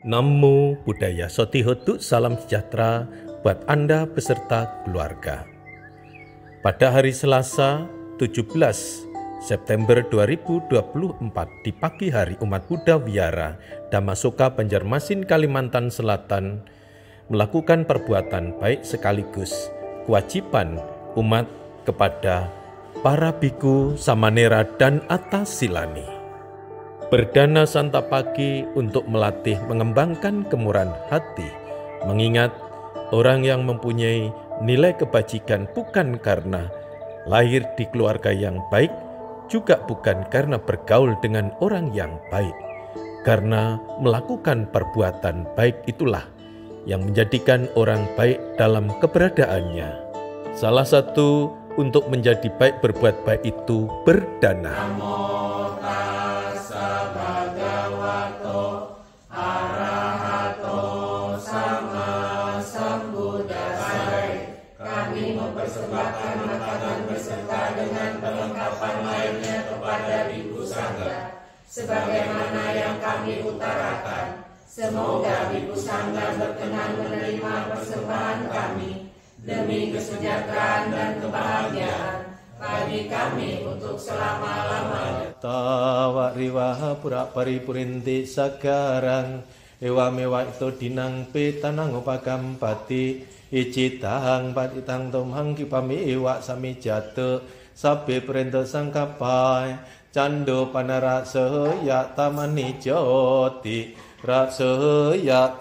Namo Buddhaya Sotihotu Salam Sejahtera buat Anda beserta keluarga. Pada hari Selasa 17 September 2024 di pagi hari umat Buddha Wiyara Damasoka Banjarmasin Kalimantan Selatan melakukan perbuatan baik sekaligus kewajiban umat kepada para biku, samanera, dan atas silani. Berdana Santa Pagi untuk melatih mengembangkan kemurahan hati, mengingat orang yang mempunyai nilai kebajikan bukan karena lahir di keluarga yang baik, juga bukan karena bergaul dengan orang yang baik, karena melakukan perbuatan baik itulah yang menjadikan orang baik dalam keberadaannya. Salah satu untuk menjadi baik berbuat baik itu berdana. Mempersembahkan makanan beserta dengan perlengkapan lainnya kepada Bibu Sangga, sebagaimana yang kami utarakan. Semoga Bibu Sangga berkenan menerima persembahan kami demi kesejahteraan dan kebahagiaan bagi kami untuk selama-lamanya. Tawa riwaha pura paripurinti sagarang Ewa mewa itu dinang petanang upakam pati. Icitahang patitang tomhang kipami iwa sami jatuh Sabe perintah sangkapai Cando panara sehoya tamani joti. Rak sehoya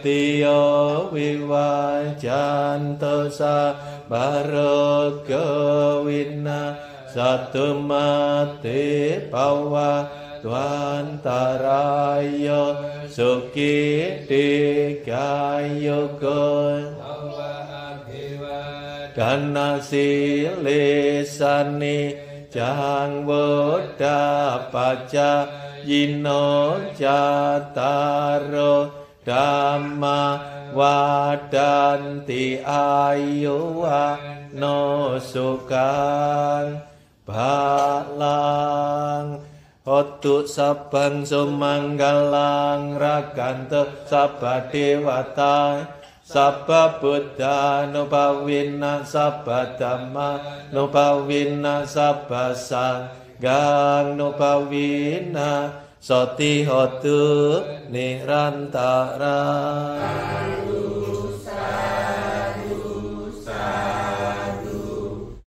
Tiyo wiwa janto sa barokewina Satu mati bawah त्वान्तराय सुखि टिकायुग धनशीले सनि चाङ्गोटापचिनो चातारो धम्मा वाटन्ति आयु ayo no सुखा भालाङ्ग Otu sabang sumanggalang rakanto sabba dewata sabba buddha nupawina sabba dhamma nupawina sabba sanggang nupawina soti hotu nirantara